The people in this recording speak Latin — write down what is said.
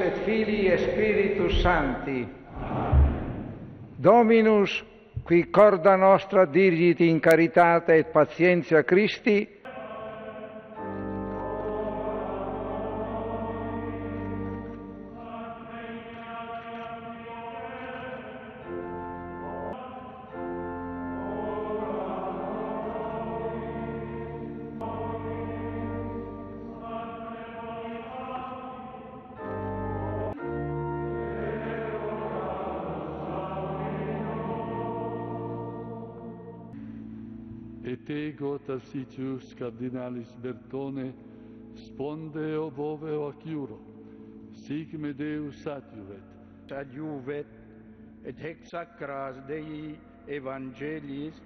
et Filii et Spiritus Sancti. Dominus, qui corda nostra dirigit in caritate et patientia Christi, et ego Tacitus Cardinalis Bertone sponde obove oculo, sic me Deus adiuvet. Adiuvet, et hec sacras Dei Evangeliis